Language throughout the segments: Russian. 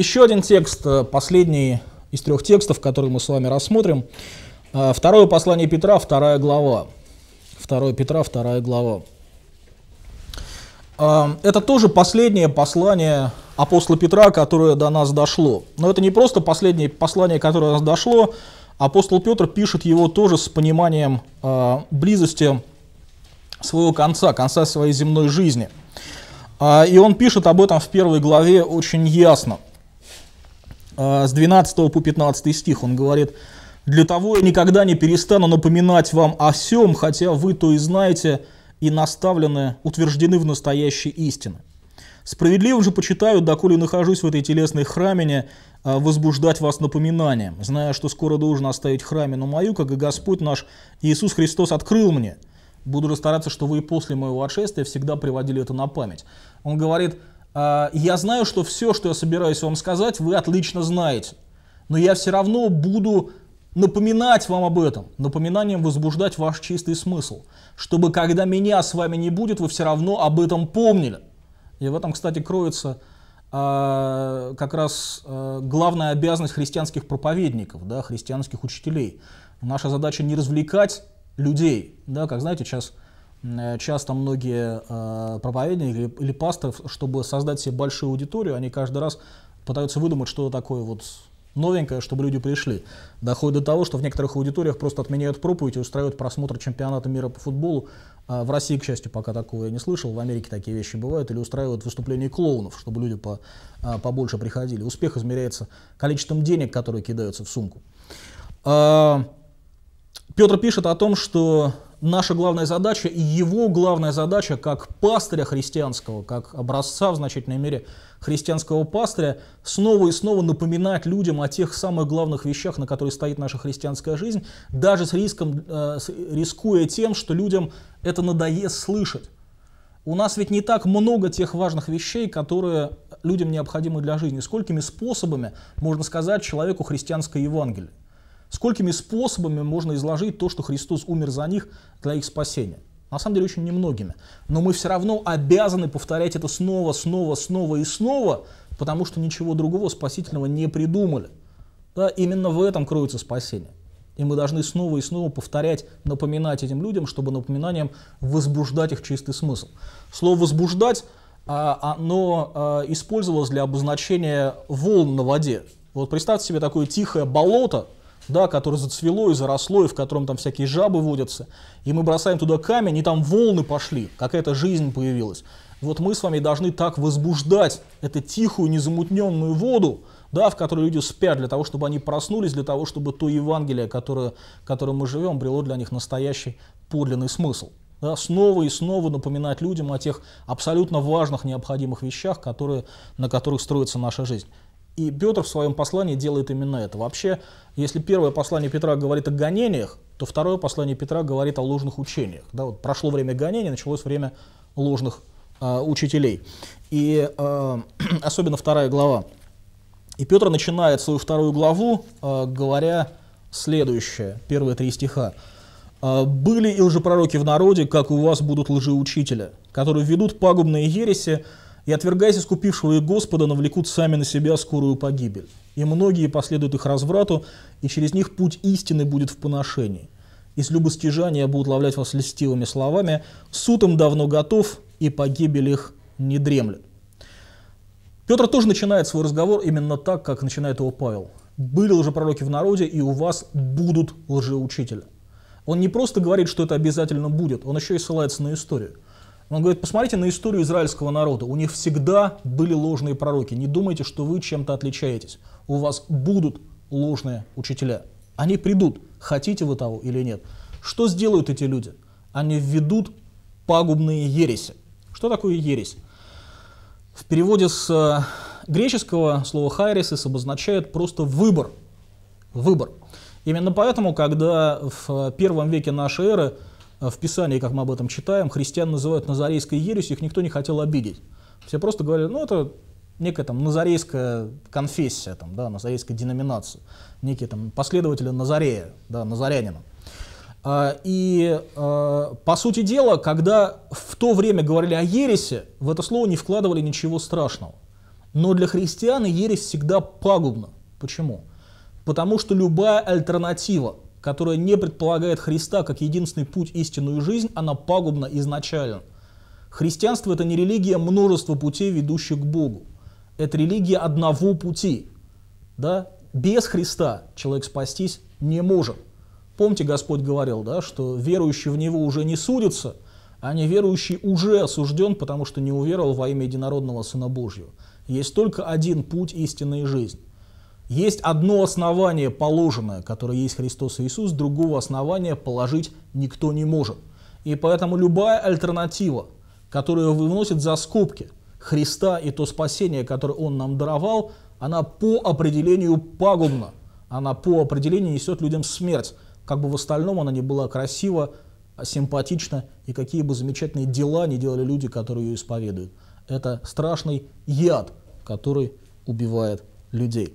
Еще один текст, э, последний из трех текстов, которые мы с вами рассмотрим. Э, второе послание Петра, вторая глава. Второе Петра, вторая глава. Э, это тоже последнее послание апостола Петра, которое до нас дошло. Но это не просто последнее послание, которое до нас дошло. Апостол Петр пишет его тоже с пониманием близости своего конца, конца своей земной жизни. И он пишет об этом в первой главе очень ясно. А, с 12 по 15 стих он говорит, «Для того я никогда не перестану напоминать вам о всем, хотя вы то и знаете, и наставлены, утверждены в настоящей истине. Справедливым же почитаю, доколе нахожусь в этой телесной храмине, а, возбуждать вас напоминанием, зная, что скоро должен оставить храмину мою, как и Господь наш Иисус Христос открыл мне. Буду расстараться, что вы и после моего отшествия всегда приводили это на память. Он говорит, я знаю, что все, что я собираюсь вам сказать, вы отлично знаете. Но я все равно буду напоминать вам об этом, напоминанием возбуждать ваш чистый смысл, чтобы когда меня с вами не будет, вы все равно об этом помнили. И в этом, кстати, кроется э, как раз э, главная обязанность христианских проповедников, да, христианских учителей. Наша задача не развлекать людей, да, как знаете, сейчас часто многие э, проповедники или, или пасторы, чтобы создать себе большую аудиторию, они каждый раз пытаются выдумать что-то такое вот новенькое, чтобы люди пришли. Доходит до того, что в некоторых аудиториях просто отменяют проповедь и устраивают просмотр чемпионата мира по футболу. А в России, к счастью, пока такого я не слышал. В Америке такие вещи бывают. Или устраивают выступления клоунов, чтобы люди по, а, побольше приходили. Успех измеряется количеством денег, которые кидаются в сумку. А, Петр пишет о том, что наша главная задача и его главная задача как пастыря христианского, как образца в значительной мере христианского пастыря, снова и снова напоминать людям о тех самых главных вещах, на которые стоит наша христианская жизнь, даже с риском, э, рискуя тем, что людям это надоест слышать. У нас ведь не так много тех важных вещей, которые людям необходимы для жизни. Сколькими способами можно сказать человеку христианское Евангелие? Сколькими способами можно изложить то, что Христос умер за них для их спасения? На самом деле очень немногими. Но мы все равно обязаны повторять это снова, снова, снова и снова, потому что ничего другого спасительного не придумали. Да, именно в этом кроется спасение. И мы должны снова и снова повторять, напоминать этим людям, чтобы напоминанием возбуждать их чистый смысл. Слово «возбуждать» а, оно а, использовалось для обозначения волн на воде. Вот представьте себе такое тихое болото, да, которое зацвело и заросло, и в котором там всякие жабы водятся, и мы бросаем туда камень, и там волны пошли, какая-то жизнь появилась. Вот мы с вами должны так возбуждать эту тихую, незамутненную воду, да, в которой люди спят, для того, чтобы они проснулись, для того, чтобы то Евангелие, которое, которым мы живем, брело для них настоящий подлинный смысл. Да, снова и снова напоминать людям о тех абсолютно важных, необходимых вещах, которые, на которых строится наша жизнь. И Петр в своем послании делает именно это. Вообще, если первое послание Петра говорит о гонениях, то второе послание Петра говорит о ложных учениях. Да, вот прошло время гонений, началось время ложных э, учителей. И э, особенно вторая глава. И Петр начинает свою вторую главу, э, говоря следующее, первые три стиха. «Были и лжепророки в народе, как у вас будут лжеучителя, которые ведут пагубные ереси, и, отвергаясь искупившего их Господа, навлекут сами на себя скорую погибель. И многие последуют их разврату, и через них путь истины будет в поношении. Из любостяжания будут ловлять вас льстивыми словами, суд им давно готов, и погибель их не дремлет. Петр тоже начинает свой разговор именно так, как начинает его Павел. «Были лжепророки в народе, и у вас будут лжеучителя». Он не просто говорит, что это обязательно будет, он еще и ссылается на историю – он говорит, посмотрите на историю израильского народа. У них всегда были ложные пророки. Не думайте, что вы чем-то отличаетесь. У вас будут ложные учителя. Они придут, хотите вы того или нет. Что сделают эти люди? Они введут пагубные ереси. Что такое ересь? В переводе с э, греческого слово хайресис обозначает просто выбор. Выбор. Именно поэтому, когда в первом веке нашей эры в Писании, как мы об этом читаем, христиан называют назарейской ересью, их никто не хотел обидеть. Все просто говорили, ну это некая там назарейская конфессия, там, да, назарейская деноминация, некие там последователи Назарея, да, назарянина. А, и а, по сути дела, когда в то время говорили о ересе, в это слово не вкладывали ничего страшного. Но для христиан ересь всегда пагубна. Почему? Потому что любая альтернатива, которая не предполагает Христа как единственный путь истинную жизнь, она пагубна изначально. Христианство – это не религия множества путей, ведущих к Богу. Это религия одного пути. Да? Без Христа человек спастись не может. Помните, Господь говорил, да, что верующий в Него уже не судится, а неверующий уже осужден, потому что не уверовал во имя единородного Сына Божьего. Есть только один путь истинной жизни. Есть одно основание положенное, которое есть Христос Иисус, другого основания положить никто не может. И поэтому любая альтернатива, которая выносит за скобки Христа и то спасение, которое Он нам даровал, она по определению пагубна. Она по определению несет людям смерть. Как бы в остальном она не была красива, симпатична, и какие бы замечательные дела не делали люди, которые ее исповедуют. Это страшный яд, который убивает людей.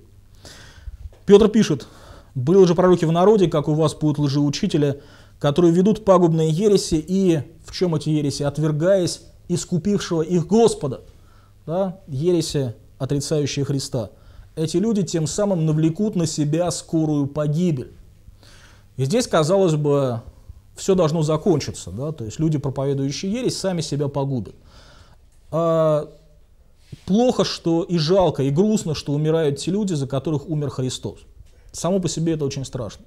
Петр пишет, «Были же пророки в народе, как у вас будут лжеучители, которые ведут пагубные ереси, и в чем эти ереси? Отвергаясь искупившего их Господа». Да? Ереси, отрицающие Христа. Эти люди тем самым навлекут на себя скорую погибель. И здесь, казалось бы, все должно закончиться. Да? То есть люди, проповедующие ересь, сами себя погубят. А плохо, что и жалко, и грустно, что умирают те люди, за которых умер Христос. Само по себе это очень страшно.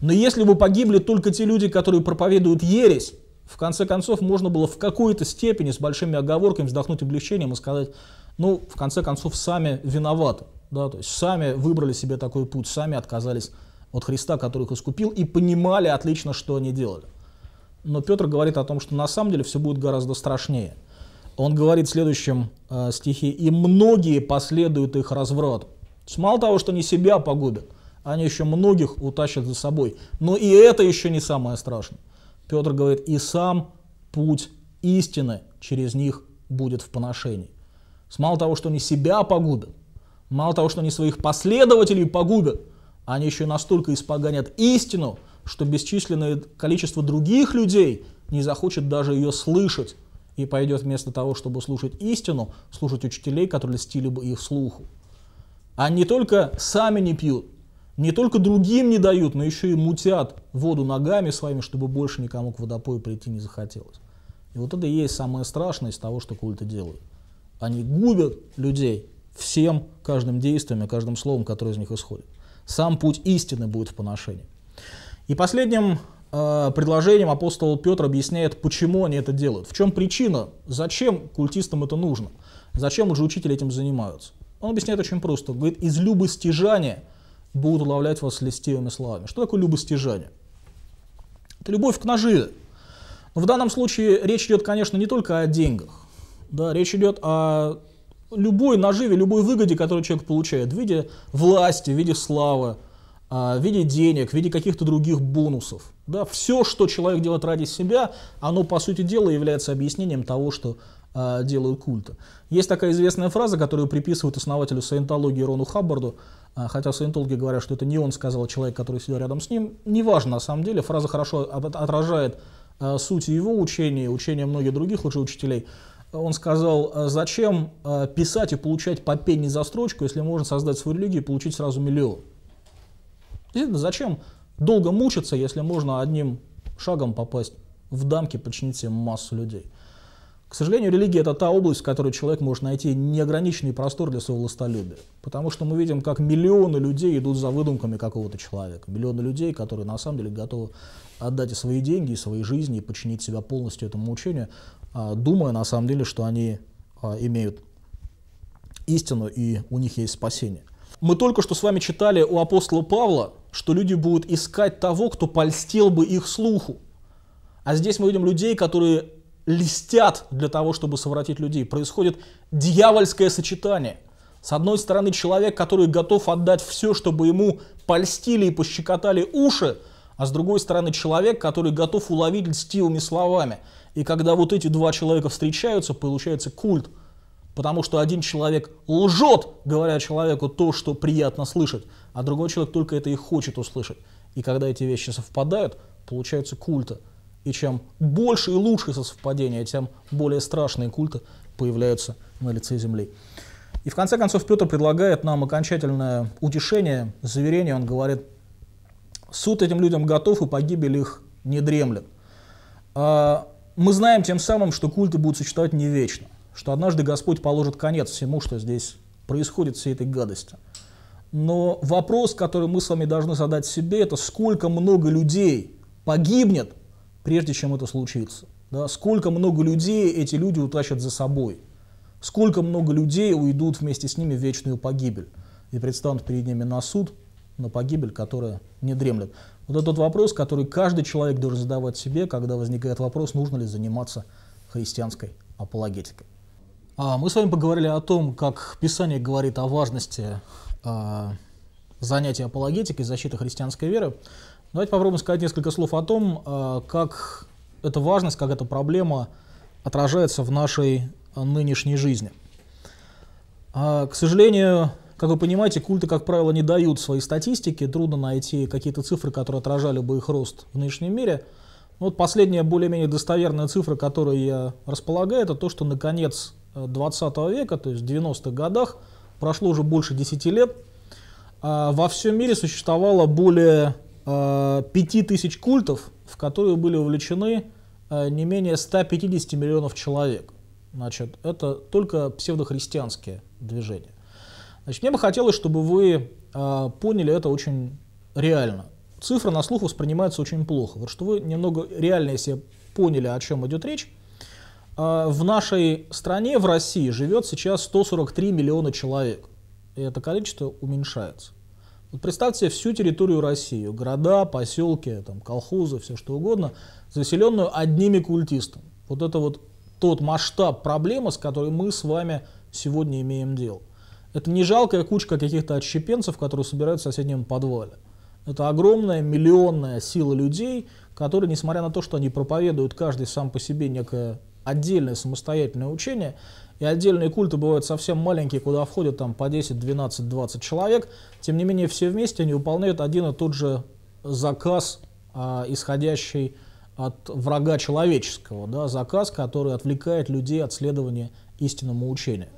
Но если бы погибли только те люди, которые проповедуют ересь, в конце концов можно было в какой-то степени с большими оговорками вздохнуть облегчением и сказать, ну, в конце концов, сами виноваты. Да, то есть сами выбрали себе такой путь, сами отказались от Христа, который их искупил, и понимали отлично, что они делали. Но Петр говорит о том, что на самом деле все будет гораздо страшнее – он говорит в следующем э, стихе, «И многие последуют их разврату». мало того, что они себя погубят, они еще многих утащат за собой. Но и это еще не самое страшное. Петр говорит, и сам путь истины через них будет в поношении. Мало того, что они себя погубят, мало того, что они своих последователей погубят, они еще настолько испоганят истину, что бесчисленное количество других людей не захочет даже ее слышать и пойдет вместо того, чтобы слушать истину, слушать учителей, которые льстили бы их слуху. Они не только сами не пьют, не только другим не дают, но еще и мутят воду ногами своими, чтобы больше никому к водопою прийти не захотелось. И вот это и есть самое страшное из того, что культы делают. Они губят людей всем, каждым действием и каждым словом, которое из них исходит. Сам путь истины будет в поношении. И последним предложением апостол Петр объясняет, почему они это делают. В чем причина, зачем культистам это нужно, зачем уже учители этим занимаются. Он объясняет очень просто. Говорит, из любостяжания будут уловлять вас листевыми словами. Что такое любостяжание? Это любовь к наживе. Но в данном случае речь идет, конечно, не только о деньгах. Да, речь идет о любой наживе, любой выгоде, которую человек получает в виде власти, в виде славы, а, в виде денег, в виде каких-то других бонусов. Да, все, что человек делает ради себя, оно, по сути дела, является объяснением того, что э, делают культы. Есть такая известная фраза, которую приписывают основателю саентологии Рону Хаббарду, э, хотя саентологи говорят, что это не он сказал, а человек, который сидел рядом с ним. Неважно, на самом деле, фраза хорошо отражает э, суть его учения, учения многих других лжеучителей. Он сказал, зачем писать и получать по пенни за строчку, если можно создать свою религию и получить сразу миллион. Зачем долго мучиться, если можно одним шагом попасть в дамки, подчинить себе массу людей? К сожалению, религия – это та область, в которой человек может найти неограниченный простор для своего властолюбия. Потому что мы видим, как миллионы людей идут за выдумками какого-то человека. Миллионы людей, которые на самом деле готовы отдать и свои деньги, и свои жизни, и подчинить себя полностью этому учению, а, думая на самом деле, что они а, имеют истину и у них есть спасение. Мы только что с вами читали у апостола Павла, что люди будут искать того, кто польстил бы их слуху. А здесь мы видим людей, которые листят для того, чтобы совратить людей. Происходит дьявольское сочетание. С одной стороны, человек, который готов отдать все, чтобы ему польстили и пощекотали уши, а с другой стороны, человек, который готов уловить льстивыми словами. И когда вот эти два человека встречаются, получается культ – Потому что один человек лжет, говоря человеку то, что приятно слышать, а другой человек только это и хочет услышать. И когда эти вещи совпадают, получаются культы. И чем больше и лучше совпадения, тем более страшные культы появляются на лице Земли. И в конце концов Петр предлагает нам окончательное утешение, заверение. Он говорит, суд этим людям готов, и погибель их не дремлет. А, мы знаем тем самым, что культы будут существовать не вечно, что однажды Господь положит конец всему, что здесь происходит, всей этой гадости. Но вопрос, который мы с вами должны задать себе, это сколько много людей погибнет, прежде чем это случится. Да? Сколько много людей эти люди утащат за собой. Сколько много людей уйдут вместе с ними в вечную погибель и предстанут перед ними на суд, на погибель, которая не дремлет. Вот это тот вопрос, который каждый человек должен задавать себе, когда возникает вопрос, нужно ли заниматься христианской апологетикой. А мы с вами поговорили о том, как Писание говорит о важности а, занятия апологетикой, защиты христианской веры. Давайте попробуем сказать несколько слов о том, а, как эта важность, как эта проблема отражается в нашей нынешней жизни. К сожалению, как вы понимаете, культы, как правило, не дают своей статистики, трудно найти какие-то цифры, которые отражали бы их рост в нынешнем мире. Вот последняя более-менее достоверная цифра, которую я располагаю, это то, что на конец 20 э, века, то есть в 90-х годах, прошло уже больше 10 лет, а, во всем мире существовало более 5000 э, культов, в которые были увлечены э, не менее 150 миллионов человек. Значит, это только псевдохристианские движения. Значит, мне бы хотелось, чтобы вы поняли это очень реально. Цифры на слух воспринимаются очень плохо. Вот что вы немного реально, если поняли, о чем идет речь. Э, в нашей стране, в России, живет сейчас 143 миллиона человек. И это количество уменьшается. Вот представьте всю территорию России, города, поселки, там, колхозы, все что угодно, заселенную одними культистами. Вот это вот тот масштаб проблемы, с которой мы с вами сегодня имеем дело. Это не жалкая кучка каких-то отщепенцев, которые собираются в соседнем подвале. Это огромная миллионная сила людей, которые, несмотря на то, что они проповедуют каждый сам по себе некое отдельное самостоятельное учение, и отдельные культы бывают совсем маленькие, куда входят там по 10, 12, 20 человек, тем не менее все вместе они выполняют один и тот же заказ, а, исходящий от врага человеческого, да, заказ, который отвлекает людей от следования истинному учению.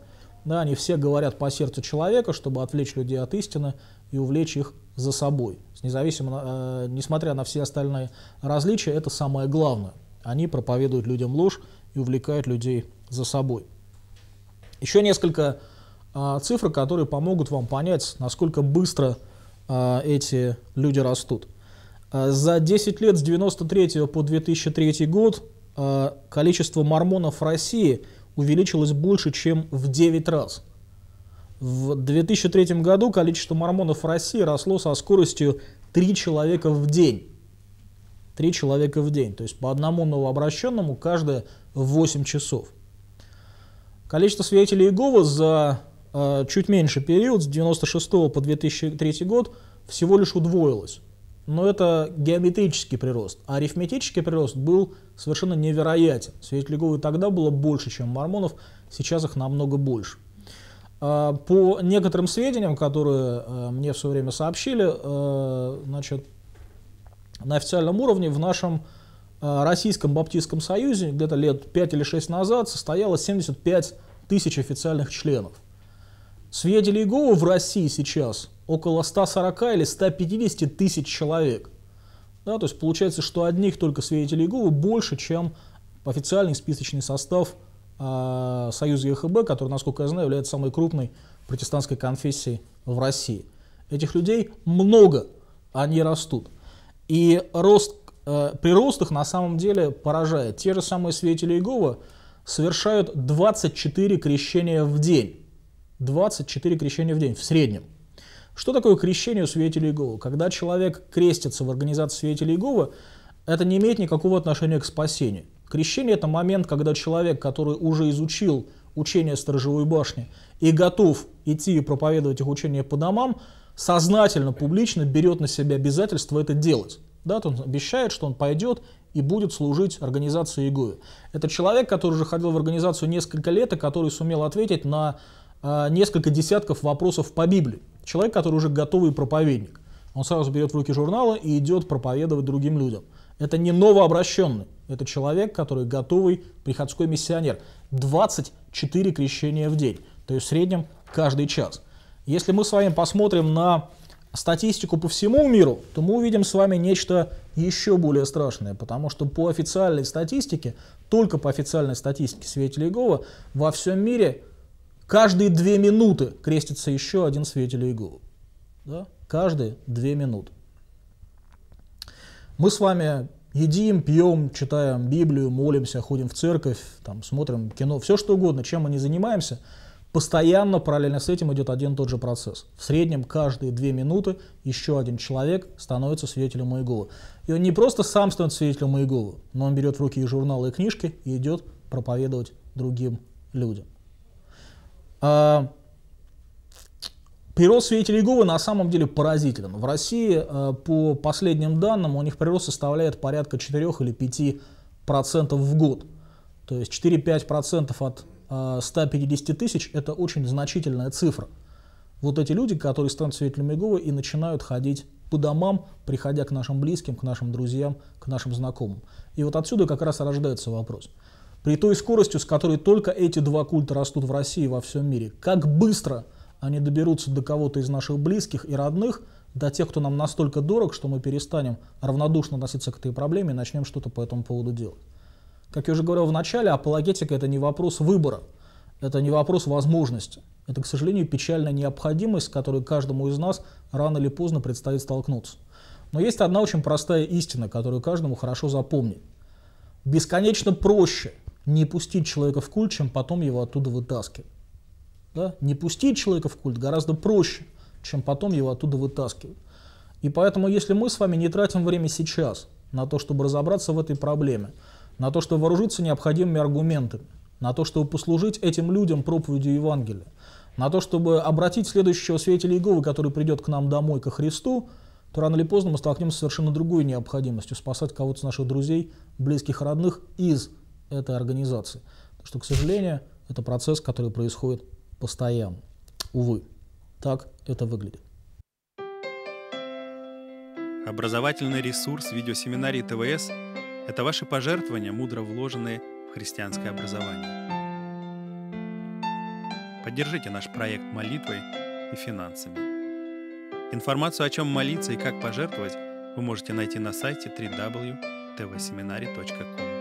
Да, они все говорят по сердцу человека, чтобы отвлечь людей от истины и увлечь их за собой. Независимо, э, несмотря на все остальные различия, это самое главное. Они проповедуют людям ложь и увлекают людей за собой. Еще несколько э, цифр, которые помогут вам понять, насколько быстро э, эти люди растут. Э, за 10 лет с 1993 по 2003 год количество мормонов в России увеличилось больше, чем в 9 раз. В 2003 году количество мормонов в России росло со скоростью 3 человека в день. 3 человека в день, то есть по одному новообращенному каждые 8 часов. Количество свидетелей Иеговы за э, чуть меньше период, с 96 по 2003 год, всего лишь удвоилось но это геометрический прирост. А арифметический прирост был совершенно невероятен. Свидетелей Иеговы тогда было больше, чем мормонов, сейчас их намного больше. А, по некоторым сведениям, которые э, мне все время сообщили, э, значит, на официальном уровне в нашем э, Российском Баптистском Союзе где-то лет 5 или 6 назад состояло 75 тысяч официальных членов. Свидетелей Иеговы в России сейчас около 140 или 150 тысяч человек. Да, то есть получается, что одних только свидетелей Иеговы больше, чем официальный списочный состав э, Союза ЕХБ, который, насколько я знаю, является самой крупной протестантской конфессией в России. Этих людей много, они растут. И рост, э, прирост их на самом деле поражает. Те же самые свидетели Иеговы совершают 24 крещения в день. 24 крещения в день в среднем. Что такое крещение у свидетелей Иеговы? Когда человек крестится в организации свидетелей Иеговы, это не имеет никакого отношения к спасению. Крещение – это момент, когда человек, который уже изучил учение сторожевой башни и готов идти и проповедовать их учение по домам, сознательно, публично берет на себя обязательство это делать. Да, он обещает, что он пойдет и будет служить организации Иегове. Это человек, который уже ходил в организацию несколько лет и который сумел ответить на э, несколько десятков вопросов по Библии. Человек, который уже готовый проповедник. Он сразу берет в руки журналы и идет проповедовать другим людям. Это не новообращенный, это человек, который готовый приходской миссионер. 24 крещения в день, то есть в среднем каждый час. Если мы с вами посмотрим на статистику по всему миру, то мы увидим с вами нечто еще более страшное, потому что по официальной статистике, только по официальной статистике свидетелей Иеговы, во всем мире каждые две минуты крестится еще один свидетель Иеговы. Да? Каждые две минуты. Мы с вами едим, пьем, читаем Библию, молимся, ходим в церковь, там, смотрим кино, все что угодно, чем мы не занимаемся – Постоянно параллельно с этим идет один и тот же процесс. В среднем каждые две минуты еще один человек становится свидетелем Иеговы. И он не просто сам становится свидетелем Иеговы, но он берет в руки и журналы, и книжки и идет проповедовать другим людям. А, прирост свидетелей Иеговы на самом деле поразителен. В России, а, по последним данным, у них прирост составляет порядка 4 или 5 процентов в год. То есть 4-5 процентов от 150 тысяч – это очень значительная цифра. Вот эти люди, которые станут свидетелями Иеговы и начинают ходить по домам, приходя к нашим близким, к нашим друзьям, к нашим знакомым. И вот отсюда как раз рождается вопрос. При той скоростью, с которой только эти два культа растут в России и во всем мире, как быстро они доберутся до кого-то из наших близких и родных, до тех, кто нам настолько дорог, что мы перестанем равнодушно относиться к этой проблеме и начнем что-то по этому поводу делать. Как я уже говорил в начале, апологетика – это не вопрос выбора, это не вопрос возможности. Это, к сожалению, печальная необходимость, с которой каждому из нас рано или поздно предстоит столкнуться. Но есть одна очень простая истина, которую каждому хорошо запомнить. Бесконечно проще не пустить человека в культ, чем потом его оттуда вытаскивать. Да? Не пустить человека в культ гораздо проще, чем потом его оттуда вытаскивать. И поэтому, если мы с вами не тратим время сейчас на то, чтобы разобраться в этой проблеме, на то, чтобы вооружиться необходимыми аргументами, на то, чтобы послужить этим людям проповедью Евангелия, на то, чтобы обратить следующего свидетеля Иеговы, который придет к нам домой, ко Христу, то рано или поздно мы столкнемся с совершенно другой необходимостью спасать кого-то из наших друзей, близких, родных из этой организации. Потому что, к сожалению, это процесс, который происходит постоянно. Увы, так это выглядит. Образовательный ресурс видеосеминарии ТВС это ваши пожертвования, мудро вложенные в христианское образование. Поддержите наш проект молитвой и финансами. Информацию о чем молиться и как пожертвовать вы можете найти на сайте www.tvseminary.com.